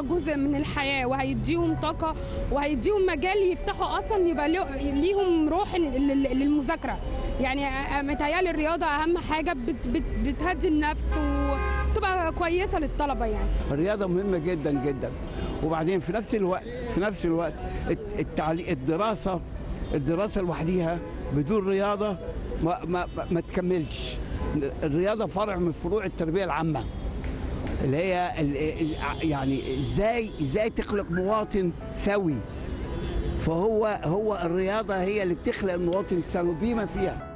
جزء من الحياة وهيديهم طاقة وهيديهم مجال يفتحوا أصلا يبقى ليه- ليهم روح لل- للمذاكرة. يعني متهيألي الرياضة أهم حاجة بت بت بتهدي النفس وتبقى كويسة للطلبة يعني. الرياضة مهمة جدا جدا. وبعدين في نفس الوقت في نفس الوقت الت- التعليق الدراسة الدراسة لوحديها بدون رياضة ما, ما, ما- تكملش. الرياضة فرع من فروع التربية العامة. اللي هي يعني إزاي إزاي تخلق مواطن سوي. فهو هو الرياضة هي اللي بتخلق المواطن السوي بما فيها.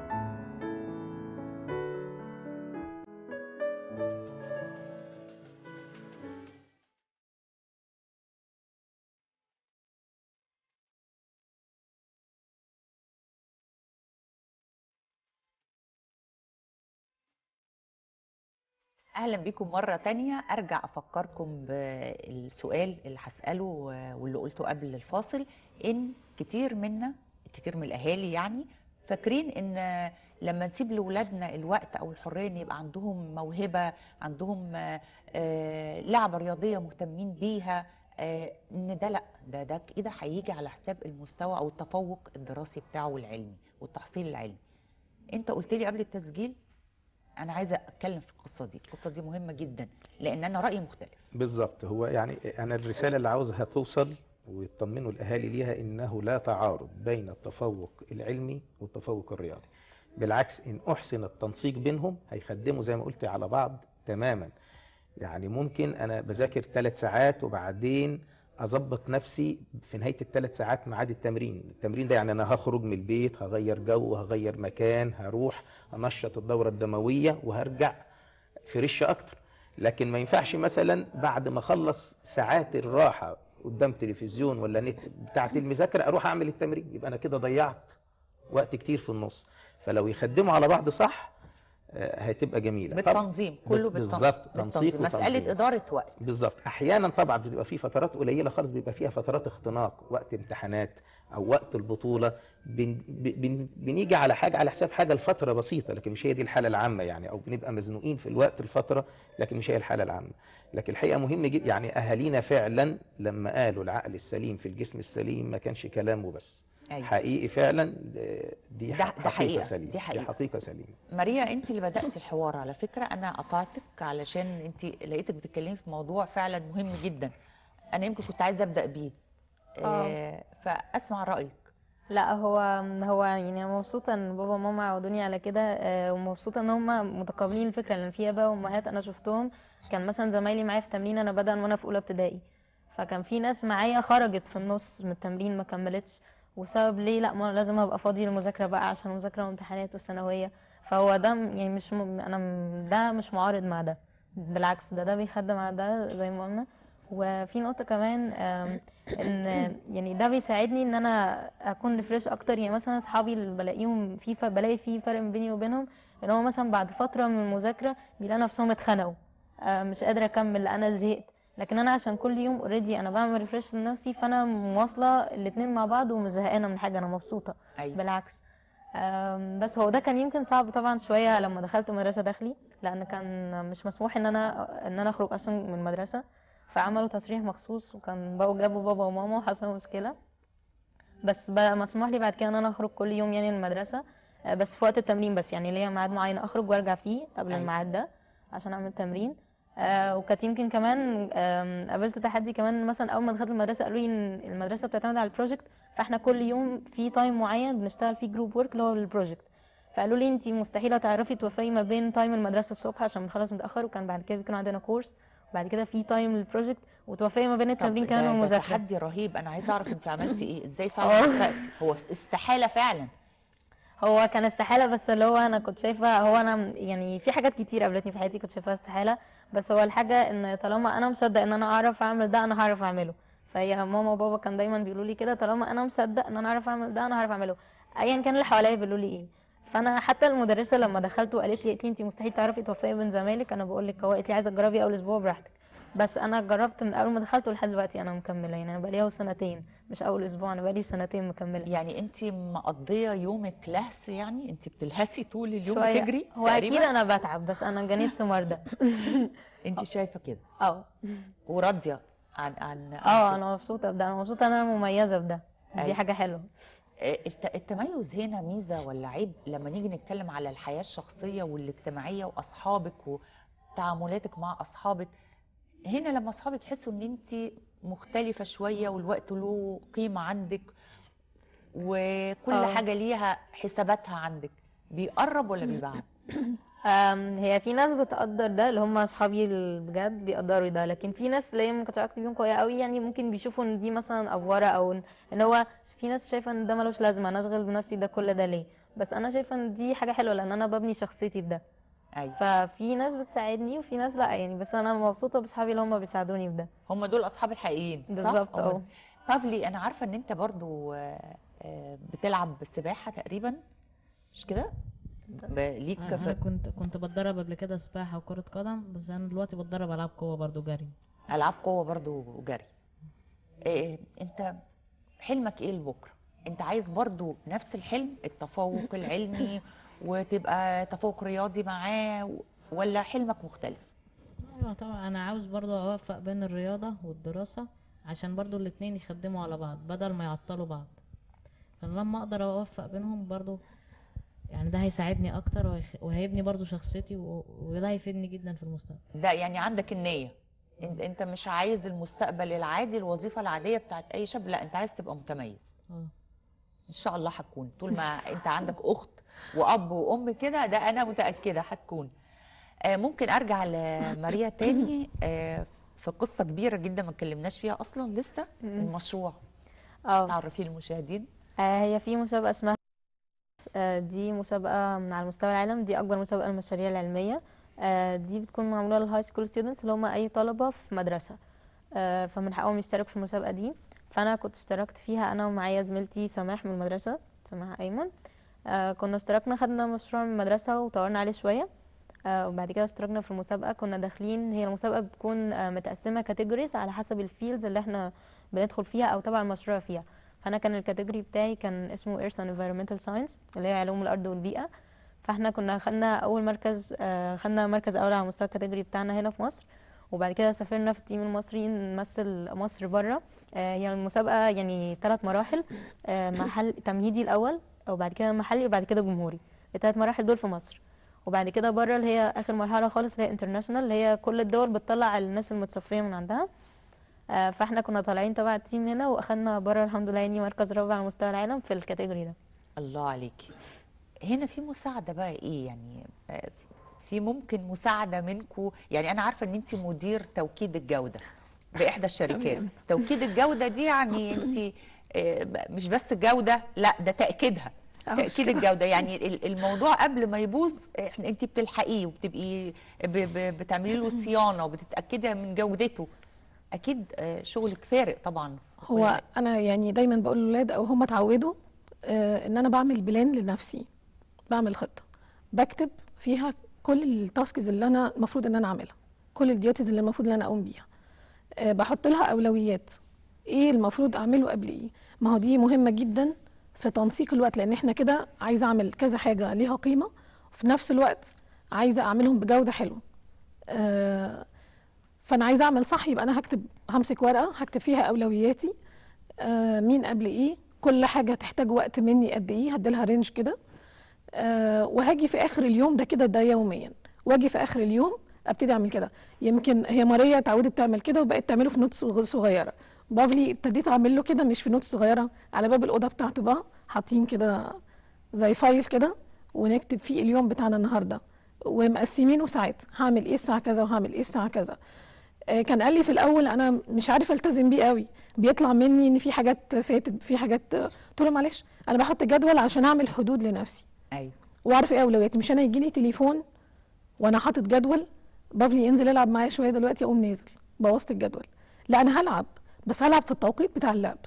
أهلا بيكم مرة تانية. أرجع أفكركم بالسؤال اللي هسأله واللي قلته قبل الفاصل. إن كتير منا كتير من الأهالي يعني فاكرين إن لما نسيب لاولادنا الوقت أو الحرية إن يبقى عندهم موهبة عندهم آه، لعبة رياضية مهتمين بيها آه، إن ده لأ ده ده كده هيجي على حساب المستوى أو التفوق الدراسي بتاعه والعلمي والتحصيل العلمي. أنت قلت لي قبل التسجيل أنا عايزة أتكلم في القصة دي. القصة دي مهمة جدا لأن أنا رأيي مختلف. بالظبط. هو يعني أنا الرسالة اللي عاوزها توصل ويطمنوا الأهالي ليها إنه لا تعارض بين التفوق العلمي والتفوق الرياضي. بالعكس إن أحسن التنسيق بينهم هيخدموا زي ما قلت على بعض تماما. يعني ممكن أنا بذاكر ثلاث ساعات وبعدين أظبط نفسي في نهاية الثلاث ساعات ميعاد التمرين. التمرين ده يعني أنا هخرج من البيت هغير جو هغير مكان هروح أنشط الدورة الدموية وهرجع فريش أكتر. لكن ما ينفعش مثلا بعد ما أخلص ساعات الراحة قدام تلفزيون ولا نت بتاعة المذاكرة أروح أعمل التمرين. يبقى أنا كده ضيعت وقت كتير في النص. فلو يخدموا على بعض صح هتبقى جميلة. بالتنظيم كله بالتنظيم بالظبط تنسيق. مسألة. إدارة وقت. بالظبط. أحيانا طبعا بتبقى في فترات قليلة خالص بيبقى فيها فترات اختناق وقت امتحانات أو وقت البطولة. بن بن بنيجي على حاجة على حساب حاجة لفتره بسيطة لكن مش هي دي الحالة العامة يعني أو بنبقى مزنوقين في الوقت الفترة لكن مش هي الحالة العامة. لكن الحقيقة مهم جدا يعني أهالينا فعلا لما قالوا العقل السليم في الجسم السليم ما كانش كلامه بس. أيوة. حقيقي فعلا آه، دي ده- ده حقيقة حقيقة، سليمة. دي حقيقة. دي حقيقة. سليمة. ماريا انت اللي بدات الحوار على فكرة. أنا قطعتك علشان انت لقيتك بتتكلمي في موضوع فعلا مهم جدا. أنا يمكن كنت عايزة أبدأ بيه. آه. فأسمع رأيك. لا هو هو يعني أنا مبسوطة إن بابا وماما عودوني على كده آه، ومبسوطة إن هم متقبلين الفكرة لأن في اباء وأمهات أنا شفتهم. كان مثلا زمايلي معايا في تمرين أنا بدأ وأنا في أولى ابتدائي. فكان في ناس معايا خرجت في النص من التمرين ما كملتش. وسبب ليه لا ما لازم أبقى فاضي للمذاكره بقى عشان مذاكرة وامتحانات وثانوية. فهو ده يعني مش م... أنا ده مش معارض مع ده. بالعكس ده ده بيخدم على ده زي ما قلنا. وفي نقطة كمان إن يعني ده بيساعدني إن أنا أكون refresh أكتر. يعني مثلا أصحابي اللي بلاقيهم في ف- بلاقي في فرق بيني وبينهم إن هو مثلا بعد فترة من المذاكرة بيلاقوا نفسهم اتخنقوا. آه، مش قادرة أكمل أنا زهقت. لكن أنا عشان كل يوم already أنا بعمل refresh لنفسي فأنا مواصلة الاتنين مع بعض ومش زهقانة من حاجة أنا مبسوطة. أيوه. بالعكس. بس هو ده كان يمكن صعب طبعا شوية لما دخلت مدرسة داخلي لأن كان مش مسموح إن أنا إن أنا أخرج أصلا من المدرسة. فعملوا تصريح مخصوص وكان بقوا جابوا بابا وماما وحصل مشكلة. بس بقى مسموح لي بعد كده إن أنا أخرج كل يوم يعني المدرسة. آه، بس في وقت التمرين بس يعني ليا ميعاد معين أخرج وأرجع فيه قبل أيوة. الميعاد ده عشان أعمل تمرين. آه وكانت يمكن كمان آم، قابلت تحدي كمان مثلا أول ما دخلت المدرسة قالوا لي إن المدرسة بتعتمد على البروجكت فإحنا كل يوم في time معين بنشتغل فيه group work اللي هو ال project فقالوا لي انت مستحيل تعرفي توفقي ما بين time المدرسة الصبح عشان بنخلص متأخر وكان بعد كده بيكون عندنا course وبعد كده في time لل project وتوفقي ما بين التمرين كمان والمذاكرة. تحدي رهيب. أنا عايزة أعرف انت عملتي إيه؟ إزاي فعلا. وفقتي هو استحالة فعلا. هو كان استحالة بس اللي هو أنا كنت شايفة هو أنا يعني في حاجات كتير قابلتني في حياتي كنت شايفاها استحالة بس هو الحاجة إن طالما أنا مصدق إن أنا أعرف أعمل ده أنا هعرف أعمله. فهي ماما وبابا كان دايما بيقولوا لي كده طالما أنا مصدق إن أنا أعرف أعمل ده أنا هعرف أعمله. أيا كان اللي حواليا بيقولوا لي إيه. فأنا حتى المدرسة لما دخلت وقالت لي أنت مستحيل تعرفي توفقي بين زمايلك. أنا بقول لك هو قالت لي عايزة تجربي أول أسبوع براحتك. بس أنا جربت من أول ما دخلت ولحد دلوقتي أنا مكملة. يعني أنا بقالي سنتين مش أول أسبوع أنا بقالي سنتين مكملة. يعني انت مقضية يومك لهس يعني؟ انت بتلهسي طول اليوم شوية. تجري هو أكيد أنا بتعب بس أنا جنيت ده انت شايفة كده؟ أه. وراضية عن عن أه أنا مبسوطة بده. أنا مبسوطة إن أنا مميزة بده. أيوة. دي حاجة حلوة. آه، الت- التميز هنا ميزة ولا عيب؟ لما نيجي نتكلم على الحياة الشخصية والاجتماعية وأصحابك وتعاملاتك مع أصحابك هنا لما أصحابك يحسوا إن أنت مختلفة شوية والوقت له قيمة عندك وكل آه. حاجة ليها حساباتها عندك بيقرب ولا بيبعد؟ هي في ناس بتقدر ده اللي هم اصحابي بجد بيقدروا ده لكن في ناس اللي هي ما كنتش علاقتي بيهم قوية قوي يعني ممكن بيشوفوا ان دي مثلا افوره أو إن هو في ناس شايفة ان ده ملوش لازمة أنا أشغل بنفسي ده كل ده ليه بس أنا شايفة ان دي حاجة حلوة لأن أنا ببني شخصيتي بده أيوة. ففي ناس بتساعدني وفي ناس لأ يعني بس أنا مبسوطة بأصحابي اللي هم بيساعدوني بده هم دول أصحاب الحقيقيين؟ بالظبط آه بافلي أنا عارفة إن أنت برضو آه، آه، بتلعب سباحة تقريبا مش كده؟ ليك أنا في كنت كنت بتدرب قبل كده سباحة وكرة قدم بس أنا دلوقتي بتدرب ألعاب قوة برضو جري. ألعاب قوة برضو وجري إيه أنت حلمك إيه لبكرة؟ أنت عايز برضو نفس الحلم؟ التفوق العلمي؟ وتبقى تفوق رياضي معاه ولا حلمك مختلف؟ أيوه طبعا. أنا عاوز برضو أوفق بين الرياضة والدراسة عشان برضو الاتنين يخدموا على بعض بدل ما يعطلوا بعض. فلما أقدر أوفق بينهم برضو يعني ده هيساعدني أكتر وهيبني برضو شخصيتي وده هيفيدني جدا في المستقبل. ده يعني عندك النية. أنت أنت مش عايز المستقبل العادي الوظيفة العادية بتاعت أي شاب لا أنت عايز تبقى متميز. آه. إن شاء الله هتكون طول ما أنت عندك أخت وأب وأم كده ده أنا متأكدة هتكون آه، ممكن أرجع لماريا تاني. آه، في قصة كبيرة جدا ما اتكلمناش فيها أصلا لسه. المشروع. آه. تعرفيه للمشاهدين آه، هي في مسابقة اسمها دي مسابقة على مستوى العالم. دي أكبر مسابقة للمشاريع العلمية. آه، دي بتكون معمولة لل high school students اللي هم أي طلبة في مدرسة. آه، فمن حقهم يشتركوا في المسابقة دي. فأنا كنت اشتركت فيها أنا ومعايا زميلتي سماح من المدرسة سماح أيمن. آه، كنا اشتركنا خدنا مشروع من المدرسة وطورنا عليه شوية. آه، وبعد كده اشتركنا في المسابقة. كنا داخلين هي المسابقة بتكون آه، متقسمة categories على حسب ال fields اللي إحنا بندخل فيها أو تبع المشروع فيها. فأنا كان ال category بتاعي كان اسمه Earth and Environmental Science اللي هي علوم الأرض والبيئة. فاحنا كنا خدنا أول مركز آه، خدنا مركز أول على مستوى ال category بتاعنا هنا في مصر. وبعد كده سافرنا في ال team المصري نمثل مصر بره. هي المسابقة يعني ثلاث مراحل آه، محلي تمهيدي الأول وبعد كده محلي وبعد كده جمهوري. الثلاث مراحل دول في مصر. وبعد كده بره اللي هي آخر مرحلة خالص اللي هي international اللي هي كل الدول بتطلع الناس المتصفية من عندها. آه، فاحنا كنا طالعين تبع ال team هنا وأخدنا بره الحمد لله يعني مركز رابع على مستوى العالم في ال category ده. الله عليكي هنا في مساعدة بقى إيه يعني؟ في ممكن مساعدة منكم يعني أنا عارفة إن انت مدير توكيد الجودة. بإحدى الشركات. توكيد الجودة دي يعني انت آه، مش بس الجوده لا ده تأكيدها. تأكيد. الجودة. يعني ال- الموضوع قبل ما يبوظ انت بتلحقيه وبتبقي بتعملي له صيانة وبتتأكدي من جودته. أكيد آه، شغلك فارق طبعا. هو أنا يعني دايما بقول للولاد أو هم اتعودوا آه، إن أنا بعمل plan لنفسي. بعمل خطة. بكتب فيها كل ال tasks اللي أنا المفروض إن أنا أعملها. كل ال duties اللي المفروض إن أنا أقوم بيها. بحط لها أولويات. إيه المفروض أعمله قبل إيه؟ ما هو دي مهمة جدا في تنسيق الوقت لأن إحنا كده عايزة أعمل كذا حاجة ليها قيمة وفي نفس الوقت عايزة أعملهم بجودة حلوة. آه، فأنا عايزة أعمل صح يبقى أنا هكتب همسك ورقة هكتب فيها أولوياتي. آه، مين قبل إيه؟ كل حاجة هتحتاج وقت مني قد إيه؟ هديلها رينج كده. آه، وهاجي في آخر اليوم ده كده ده يوميا. وأجي في آخر اليوم أبتدي أعمل كده. يمكن هي ماريا اتعودت تعمل كده وبقت تعمله في notes صغ- صغيرة. بافلي ابتديت أعمل له كده مش في notes صغيرة على باب الأوضة بتاعته بقى. حاطين كده زي file كده ونكتب فيه اليوم بتاعنا النهارده. ومقسمينه ساعات. هعمل إيه الساعة كذا وهعمل إيه الساعة كذا. آه، كان قال لي في الأول أنا مش عارفة ألتزم بيه قوي. بيطلع مني إن في حاجات فاتت في حاجات قلت له معلش أنا بحط جدول عشان أعمل حدود لنفسي. أيوه. وأعرف إيه أولوياتي. مش أنا يجي لي تليفون وأنا حاطط جدول بافلي ينزل يلعب معايا شوية دلوقتي أقوم نازل بوظت الجدول. لا أنا هلعب بس هلعب في التوقيت بتاع اللعب.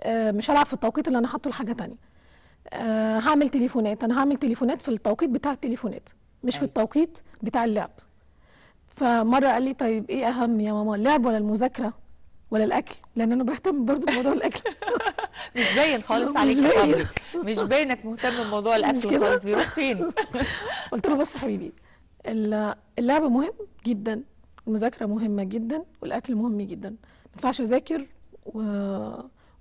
آه، مش هلعب في التوقيت اللي أنا حاطه لحاجة تانية. آه، هعمل تليفونات. أنا هعمل تليفونات في التوقيت بتاع التليفونات مش في أيوة. التوقيت بتاع اللعب. فمرة قال لي طيب إيه أهم يا ماما اللعب ولا المذاكرة ولا الأكل؟ لأن أنا بهتم برضو بموضوع الأكل. مش باين خالص مش عليك يا باين. مش باينك مهتم بموضوع مش الاكل كده؟ خالص. بيروح فين؟ قلت له بص يا حبيبي اللعب مهم جدا المذاكرة مهمة جدا والأكل مهم جدا. ما ينفعش أذاكر و...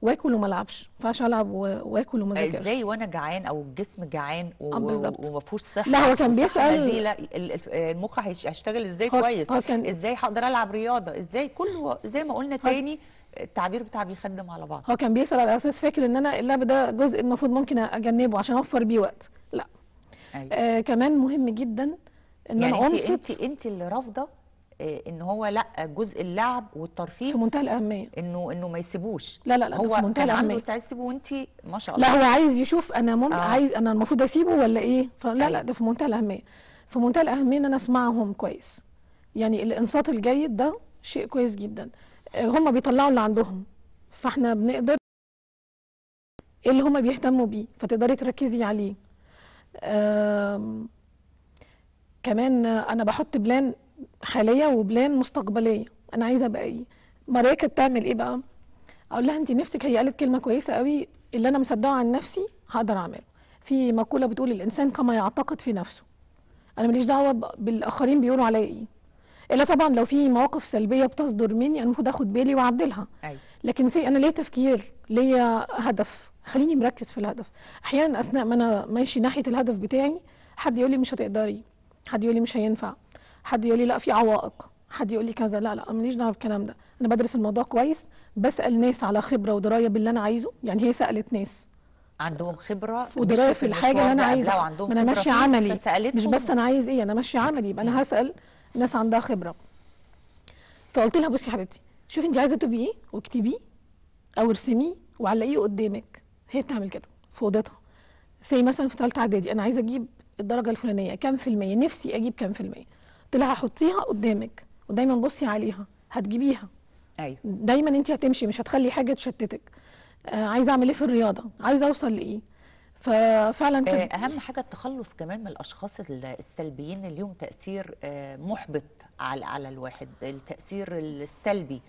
وآكل وما ألعبش. ما ينفعش ألعب. وآكل وما أذاكرش. إزاي وأنا جعان أو الجسم جعان و- آه، بالظبط. وما فيهوش صحة لا، هو كان وصحة بيسأل- نزيلة، ال- ال- المخ هيش- هيشتغل إزاي هو- كويس؟ هو كان- إزاي هقدر ألعب رياضة؟ إزاي كله زي ما قلنا تاني التعبير بتاع بيخدم على بعض. هو كان بيسأل على أساس فاكر إن أنا اللعب ده جزء المفروض ممكن أجنبه عشان أوفر بيه وقت. لا. أيوة. آه كمان مهم جدا إن يعني أنا أنصت. انت انت اللي رافضة آه، إن هو لأ جزء اللعب والترفيه في منتهى الأهمية. إنه إنه ما يسيبوش. لا لا لا هو في منتهى كان عنده الأهمية. استعداد يسيبه وانت ما شاء الله. لا هو عايز يشوف أنا ممكن آه. عايز أنا المفروض أسيبه ولا إيه؟ فلا أيوة. لا ده في منتهى الأهمية. في منتهى الأهمية إن أنا أسمعهم كويس. يعني الإنصات الجيد ده شيء كويس جدا. آه، هم بيطلعوا اللي عندهم. فإحنا بنقدر إيه اللي هم بيهتموا بيه فتقدري تركزي عليه. كمان أنا بحط بلان حاليه وبلان مستقبلية. أنا عايزة أبقى إيه؟ كانت تعمل إيه بقى؟ أقول لها انت نفسك هي قالت كلمة كويسة قوي اللي أنا مصدقه عن نفسي هقدر أعمله. في مقولة بتقول الإنسان كما يعتقد في نفسه. أنا ماليش دعوة بالآخرين بيقولوا عليا إيه. إلا طبعا لو في مواقف سلبية بتصدر مني أنا المفروض آخد بالي وأعدلها. أيوه. لكن سي أنا ليا تفكير ليا هدف. خليني مركز في الهدف. أحيانا أثناء ما أنا ماشي ناحية الهدف بتاعي حد يقول لي مش هتقدري. حد يقول لي مش هينفع. حد يقول لي لا في عوائق. حد يقول لي كذا. لا لا ماليش دعوة بالكلام ده. أنا بدرس الموضوع كويس بسأل ناس على خبرة ودراية باللي أنا عايزه. يعني هي سألت ناس. عندهم خبرة ودراية في الحاجة اللي أنا عايزها. ما أنا فيه، عملي. مش بس أنا عايز إيه أنا ماشية عملي. يبقى أنا هسأل ناس عندها خبرة. فقلت لها بصي يا حبيبتي شوفي انت عايزة تبقي إيه؟ واكتبيه أو ارسميه وعلقيه قدامك. هي بتعمل كده. في أوضتها. زي مثلا في ثالثه إعدادي أنا عايزة أجيب الدرجة الفلانية كام في المية؟ نفسي أجيب كام في المية؟ قلت لها حطيها قدامك ودايما بصي عليها هتجيبيها. أيوه. دايما انت هتمشي مش هتخلي حاجة تشتتك. آه عايزة أعمل إيه في الرياضة؟ عايزة أوصل لإيه؟ ففعلا آه، كان أهم حاجة التخلص كمان من الأشخاص ال- السلبيين اللي ليهم تأثير آه، محبط على على الواحد التأثير السلبي.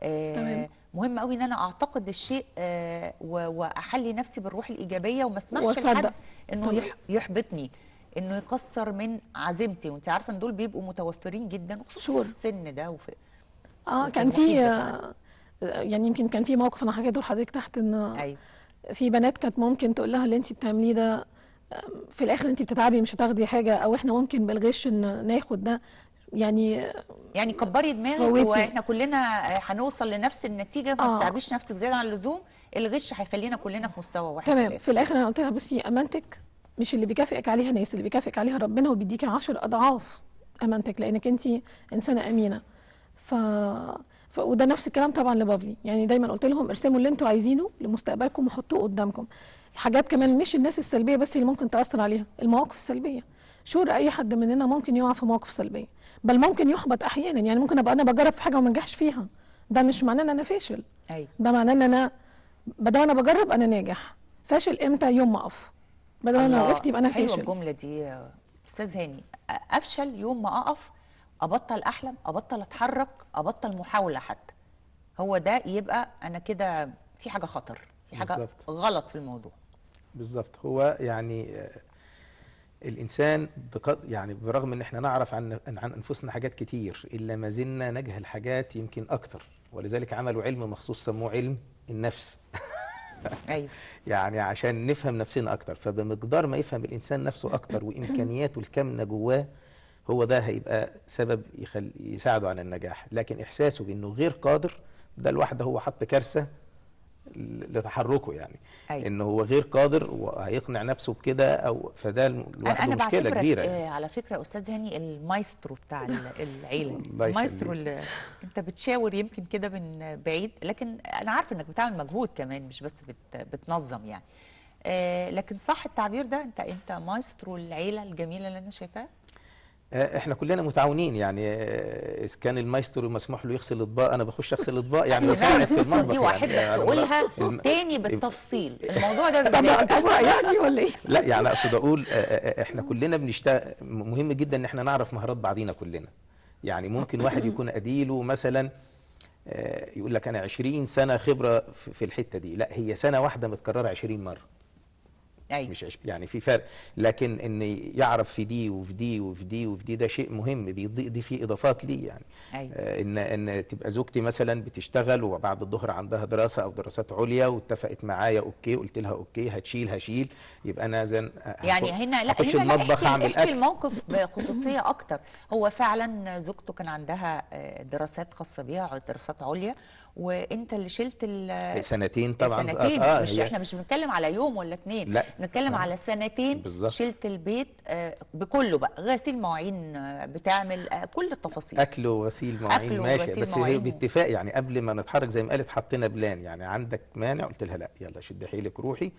آه، تمام. مهم قوي إن أنا أعتقد الشيء آه، وأحلي نفسي بالروح الإيجابية وما أسمحش. لحد إنه. يح- يحبطني. إنه يكسر من عزيمتي وأنت عارفة إن دول بيبقوا متوفرين جدا وخصوصا. في السن ده وفي آه كان في. آه، يعني يمكن كان في موقف أنا حكيته لحضرتك تحت إن أيوه في بنات كانت ممكن تقول لها اللي أنت بتعمليه ده في الآخر أنت بتتعبي مش هتاخدي حاجة أو إحنا ممكن بالغش إن ناخد ده يعني يعني كبري دماغك. وإحنا كلنا آه، هنوصل لنفس النتيجة ما آه. تتعبيش نفسك زيادة عن اللزوم الغش هيخلينا كلنا في مستوى واحد تمام في الآخر أنا قلت لها بصي أمانتك مش اللي بيكافئك عليها ناس اللي بيكافئك عليها ربنا وبيديكي عشر أضعاف أمانتك لأنك انت إنسانة امينه ف... ف... وده نفس الكلام طبعا لبابلي يعني دايما قلت لهم ارسموا اللي أنتوا عايزينه لمستقبلكم وحطوه قدامكم. حاجات كمان مش الناس السلبية بس اللي ممكن تأثر عليها المواقف السلبية. شور أي حد مننا ممكن يقع في مواقف سلبية بل ممكن يحبط أحيانا. يعني ممكن أبقى أنا بجرب في حاجة وما أنجحش فيها. ده مش معناه إن أنا فاشل. أيوه. ده معناه إن أنا بدل أنا بجرب أنا ناجح. فاشل إمتى؟ يوم ما أقف. بدل أنا الله، وقفت يبقى أنا فاشل. الجملة دي أستاذ هاني. أفشل يوم ما أقف أبطل أحلم أبطل أتحرك أبطل محاولة حتى. هو ده يبقى أنا كده في حاجة خطر في حاجة بالظبط. غلط في الموضوع. بالظبط. هو يعني آه، الإنسان بقد يعني برغم إن إحنا نعرف عن عن أنفسنا حاجات كتير إلا ما زلنا نجهل حاجات يمكن أكتر. ولذلك عملوا علم مخصوص سموه علم النفس. أيوه. يعني عشان نفهم نفسنا أكتر فبمقدار ما يفهم الإنسان نفسه أكتر وإمكانياته الكامنة جواه هو ده هيبقى سبب يخل يساعده على النجاح. لكن إحساسه بإنه غير قادر ده لوحده هو حط كارثة لتحركه يعني أيوة. إنه هو غير قادر وهيقنع نفسه بكده أو فده لوحده أنا مشكلة كبيرة آه يعني. على فكرة أستاذ هاني المايسترو بتاع ال- العيلة المايسترو. اللي أنت بتشاور يمكن كده من بعيد لكن أنا عارفة إنك بتعمل مجهود كمان مش بس بت بتنظم يعني آه لكن صح التعبير ده أنت أنت مايسترو العيلة الجميلة اللي أنا شايفاها آه، إحنا كلنا متعاونين يعني آه، إذا كان المايسترو مسموح له يغسل اطباق أنا بخش أغسل اطباق يعني أنا بساعد في المطبخ دي واحدة. يعني أنا تقولها الم- تاني بالتفصيل. الموضوع ده طب طب يعني ولا إيه؟ لا يعني أقصد أقول آه، آه، آه، إحنا كلنا بنشتغل مهم جدا إن إحنا نعرف مهارات بعضينا كلنا. يعني ممكن واحد يكون أديله مثلا آه، يقول لك أنا 20 سنة خبرة في في الحتة دي. لا هي سنة واحدة متكررة 20 مرة. أيوة. مش عش... يعني في فرق. لكن إن يعرف في دي وفي دي وفي دي وفي دي ده شيء مهم دي فيه إضافات ليه يعني. أيوة. آه، ان إن تبقى زوجتي مثلا بتشتغل وبعد الظهر عندها دراسة أو دراسات عليا واتفقت معايا okay قلت لها okay هتشيل هشيل يبقى أنا زين يعني هنا لا هنا المطبخ اعمل احكي أكل. الموقف بخصوصية أكتر. هو فعلا زوجته كان عندها آه، دراسات خاصة بيها دراسات عليا. وانت اللي شلت ال سنتين طبعا. سنتين. آه مش هي- إحنا مش بنتكلم على يوم ولا اتنين. لا. بنتكلم آه. على سنتين بالظبط. شلت البيت آه، بكله بقى. غسيل مواعين آه، بتعمل آه، كل التفاصيل. أكل وغسيل مواعين ماشي. وغسيل بس هي مواعين. باتفاق يعني قبل ما نتحرك زي ما قالت حطينا بلان يعني عندك مانع؟ قلت لها لا. يلا شد حيلك روحي.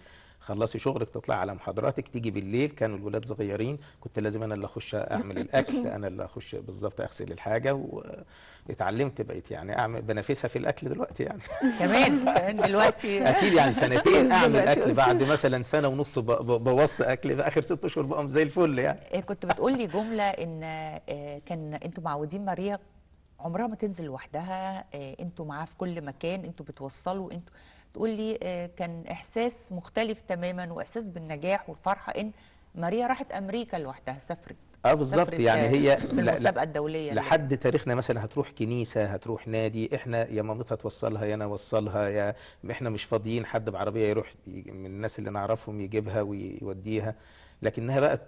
خلصي شغلك تطلعي على محاضراتك تيجي بالليل. كانوا الولاد صغيرين كنت لازم أنا اللي أخش أعمل الأكل أنا اللي أخش بالظبط أغسل الحاجة واتعلمت بقيت يعني أعمل بنافسها في الأكل دلوقتي يعني. كمان كمان دلوقتي. أكيد يعني سنتين أعمل أكل. بعد مثلا سنة ونص بوظت أكل في آخر ست اشهر بقى زي الفل يعني. آه، كنت بتقول لي جملة إن آه، كان أنتوا معودين ماريا عمرها ما تنزل لوحدها آه، أنتوا معاها في كل مكان أنتوا بتوصلوا أنتوا تقول لي آه، كان إحساس مختلف تماما وإحساس بالنجاح والفرحة إن ماريا راحت أمريكا لوحدها سافرت. آه بالظبط. يعني آه، هي المسابقة الدولية لحد تاريخنا مثلا هتروح كنيسة هتروح نادي إحنا يا مامتها توصلها يا أنا أوصلها يا إحنا مش فاضيين حد بعربية يروح من الناس اللي نعرفهم يجيبها ويوديها. لكنها بقى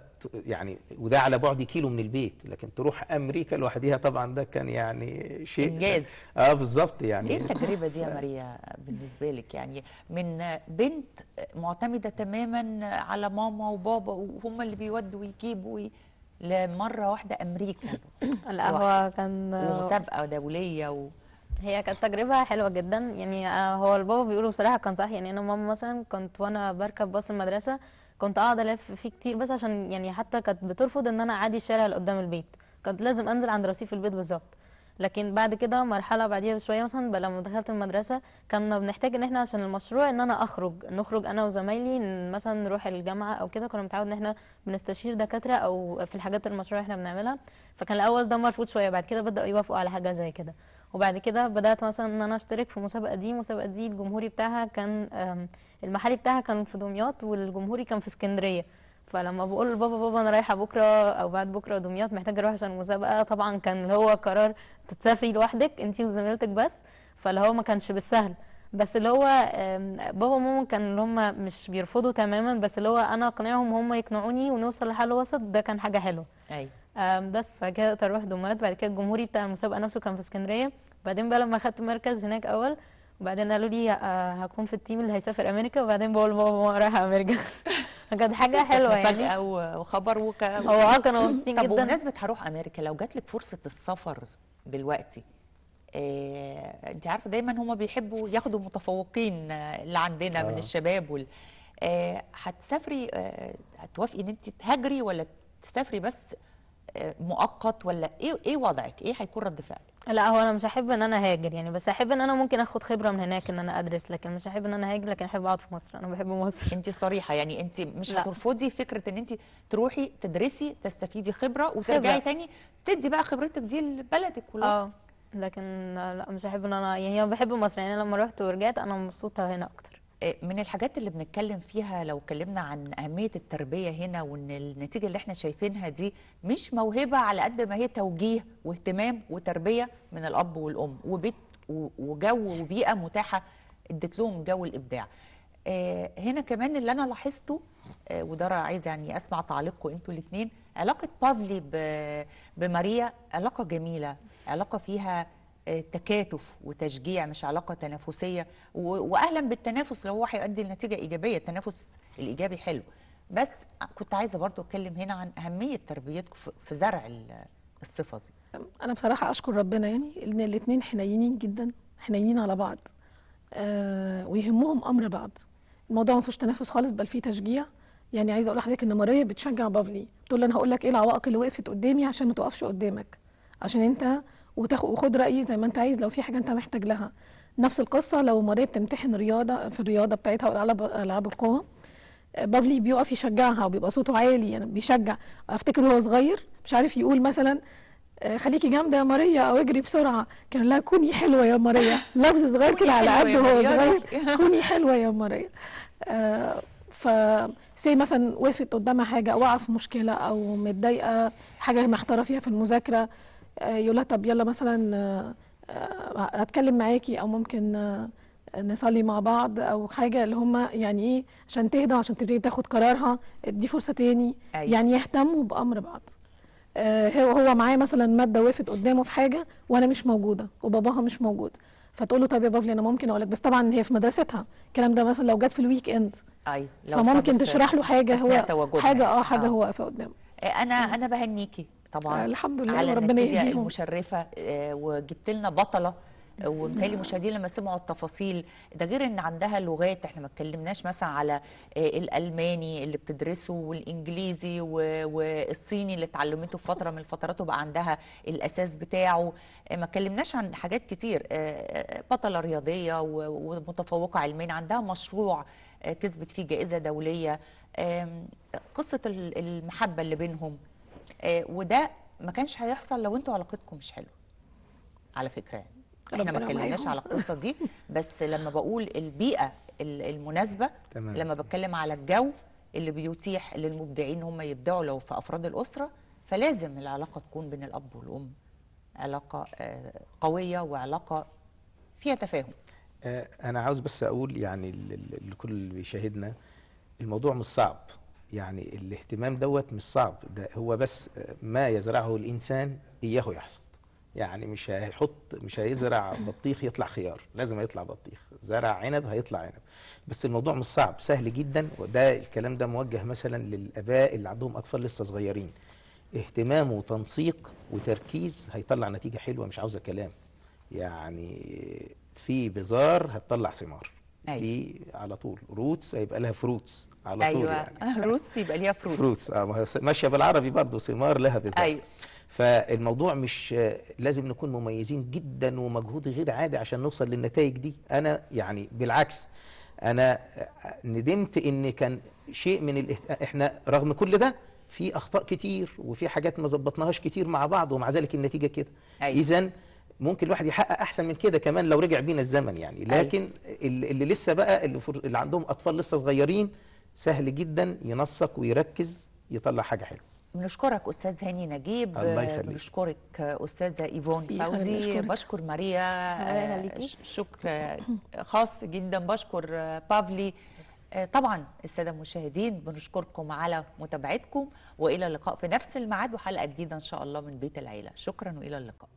يعني وده على بعد كيلو من البيت. لكن تروح أمريكا لوحدها طبعا ده كان يعني شيء إنجاز. آه بالظبط إيه يعني التجربة دي يا ماريا بالنسبة لك؟ يعني من بنت معتمدة تماما على ماما وبابا وهم اللي بيودوا ويجيبوا وي- لمرة واحدة أمريكا. لا هو كان ومسابقة دوليه و... هي كانت تجربة حلوة جدا. يعني آه، هو البابا بيقولوا بصراحة كان صح. يعني أنا ماما مثلا كنت وأنا بركب باص المدرسة كنت أقعد ألف فيه كتير بس عشان يعني حتى كانت بترفض إن أنا أعدي الشارع اللي قدام البيت. كنت لازم أنزل عند رصيف البيت بالظبط. لكن بعد كده مرحلة بعديها بشوية مثلا لما دخلت المدرسة كنا بنحتاج إن إحنا عشان المشروع إن أنا أخرج نخرج أنا وزمايلي مثلا نروح الجامعة أو كده كنا متعود إن إحنا بنستشير دكاترة أو في الحاجات المشروع إحنا بنعملها. فكان الأول ده مرفوض شوية بعد كده بدأوا يوافقوا على حاجة زي كده. وبعد كده بدأت مثلا إن أنا أشترك في مسابقة دي المسابقة دي الجمهوري بتاعها كان المحلي بتاعها كان في دمياط والجمهوري كان في اسكندرية. فلما بقول لبابا بابا أنا رايحة بكرة أو بعد بكرة دمياط محتاجة أروح عشان المسابقة طبعا كان اللي هو قرار تسافري لوحدك أنتي وزميلتك بس فاللي هو ما كانش بالسهل. بس اللي هو بابا وماما كان اللي هم مش بيرفضوا تماما بس اللي هو أنا أقنعهم هم يقنعوني ونوصل لحل وسط ده كان حاجة حلوة. أيوه. بس بعد كده أروح دمياط بعد كده الجمهوري بتاع المسابقة نفسه كان في اسكندرية. بعدين بقى لما اخدت مركز هناك أول وبعدين قالوا لي آه، هكون في التيم اللي هيسافر أمريكا وبعدين بقول بابا رايحة أمريكا. فكانت حاجة حلوة يعني. فجاه وخبر وك... هو آه كانوا مبسوطين طب جدا. بمناسبة هروح أمريكا لو جات لك فرصة السفر دلوقتي آه، انت عارفة دايما هم بيحبوا ياخدوا المتفوقين آه، اللي عندنا من آه. الشباب وال... آه، هتسافري آه، هتوافقي إن انت تهاجري ولا تسافري بس مؤقت ولا إيه إيه وضعك؟ إيه هيكون رد فعلك؟ لا هو أنا مش هحب إن أنا هاجر يعني بس أحب إن أنا ممكن آخد خبرة من هناك إن أنا أدرس لكن مش هحب إن أنا هاجر لكن أحب أقعد في مصر. أنا بحب مصر. انت صريحة يعني انت مش لا. هترفضي فكرة إن انت تروحي تدرسي تستفيدي خبرة وترجعي خبرة. تاني تدي بقى خبرتك دي لبلدك كلها آه لكن لا مش هحب إن أنا يعني أنا بحب مصر يعني لما رحت ورجعت أنا مبسوطة هنا أكتر. من الحاجات اللي بنتكلم فيها لو اتكلمنا عن أهمية التربية هنا وإن النتيجة اللي إحنا شايفينها دي مش موهبة على قد ما هي توجيه واهتمام وتربية من الأب والأم وبيت وجو وبيئة متاحة ادت لهم جو الإبداع. آه، هنا كمان اللي أنا لاحظته آه، وده عايز يعني أسمع تعليقكم أنتوا الاثنين علاقة بافلي بماريا علاقة جميلة علاقة فيها تكاتف وتشجيع مش علاقة تنافسية. و- وأهلا بالتنافس لو هو هيؤدي لنتيجة إيجابية. التنافس الإيجابي حلو. بس كنت عايزة برضو أتكلم هنا عن أهمية تربيتكم في- زرع ال- الصفة دي. أنا بصراحة أشكر ربنا يعني إن الاثنين حنينين جدا حنينين على بعض آه ويهمهم أمر بعض. الموضوع ما فيهوش تنافس خالص بل فيه تشجيع. يعني عايزة أقول لحضرتك إن ماريا بتشجع بافلي بتقول أنا هقول لك إيه العوائق اللي وقفت قدامي عشان ما توقفش قدامك. عشان أنت وخد رأيي زي ما انت عايز لو في حاجة انت محتاج لها. نفس القصة لو ماريا بتمتحن رياضة في الرياضة بتاعتها والعاب ألعاب القوة بافلي بيقف يشجعها وبيبقى صوته عالي يعني بيشجع. أفتكر وهو صغير مش عارف يقول مثلا آه، خليكي جامدة يا ماريا أو اجري بسرعة. كان لها كوني حلوة يا ماريا. لفظ صغير كده على قد وهو. صغير. كوني حلوة يا ماريا. آه، ف سي مثلا وقفت قدامها حاجة أو في مشكلة أو متضايقة حاجة محتارة فيها في المذاكرة. يقول لها طب يلا مثلا آه، آه، هتكلم معاكي أو ممكن آه، نصلي مع بعض أو حاجة. اللي هم يعني إيه عشان تهدى عشان تبتدي تاخد قرارها دي فرصة تاني. أيوة. يعني يهتموا بأمر بعض. آه، هو هو معاه مثلا مادة وقفت قدامه في حاجة وأنا مش موجودة وباباها مش موجود. فتقول له طب يا بافلي أنا ممكن أقول لك. بس طبعا هي في مدرستها. الكلام ده مثلا لو جت في الويك إند. أيوه لو فممكن تشرح له حاجة هو حاجة آه. حاجة آه. هو واقفه قدامه. آه، أنا أنا بهنيكي. طبعا. آه، الحمد لله على النتيجة يهديهم. المشرفة آه، وجبت لنا بطلة آه، ومتهيألي المشاهدين لما سمعوا التفاصيل ده غير إن عندها لغات إحنا ما اتكلمناش مثلا على آه، الألماني اللي بتدرسه والإنجليزي والصيني اللي اتعلمته في فترة من الفترات وبقى عندها الأساس بتاعه. ما اتكلمناش عن حاجات كتير بطلة رياضية ومتفوقة علميا عندها مشروع كسبت فيه جائزة دولية. قصة ال- المحبة اللي بينهم. وده ما كانش هيحصل لو أنتوا علاقتكم مش حلوة. على فكرة يعني. إحنا ما اتكلمناش. على القصة دي بس لما بقول البيئة ال- المناسبة تمام. لما بتكلم على الجو اللي بيتيح للمبدعين هم يبدعوا لو في أفراد الأسرة فلازم العلاقة تكون بين الأب والأم. علاقة آه، قوية وعلاقة فيها تفاهم. آه، أنا عاوز بس أقول يعني لكل اللي بيشاهدنا الموضوع مش صعب. يعني الاهتمام دوت مش صعب. ده هو بس ما يزرعه الإنسان إياه يحصد. يعني مش هيحط مش هيزرع بطيخ يطلع خيار. لازم يطلع بطيخ. زرع عنب هيطلع عنب. بس الموضوع مش صعب. سهل جدا. وده الكلام ده موجه مثلا للآباء اللي عندهم أطفال لسه صغيرين. اهتمام وتنسيق وتركيز هيطلع نتيجة حلوة. مش عاوزة كلام. يعني في بذار هتطلع ثمار. أيوة. دي على طول. roots هيبقى لها fruits على طول أيوه. يعني. roots يبقى ليها fruit fruits آه ماشية بالعربي برضه ثمار لها بذار أيوه. فالموضوع مش لازم نكون مميزين جدا ومجهود غير عادي عشان نوصل للنتائج دي. أنا يعني بالعكس أنا ندمت إن كان شيء من الاهت... إحنا رغم كل ده في أخطاء كتير وفي حاجات ما ظبطناهاش كتير مع بعض ومع ذلك النتيجة كده. أيوة. اذا ممكن الواحد يحقق أحسن من كده كمان لو رجع بينا الزمن يعني. لكن اللي اللي لسه بقى اللي, فر... اللي عندهم أطفال لسه صغيرين سهل جدا ينسق ويركز يطلع حاجة حلوة. بنشكرك أستاذ هاني نجيب. الله يخليك. بنشكرك أستاذة إيفون فوزي. بشكر ماريا. آه، شكر خاص جدا. بشكر آه، بافلي. آه، طبعا السادة المشاهدين بنشكركم على متابعتكم وإلى اللقاء في نفس الميعاد وحلقة جديدة إن شاء الله من بيت العيلة. شكرا وإلى اللقاء.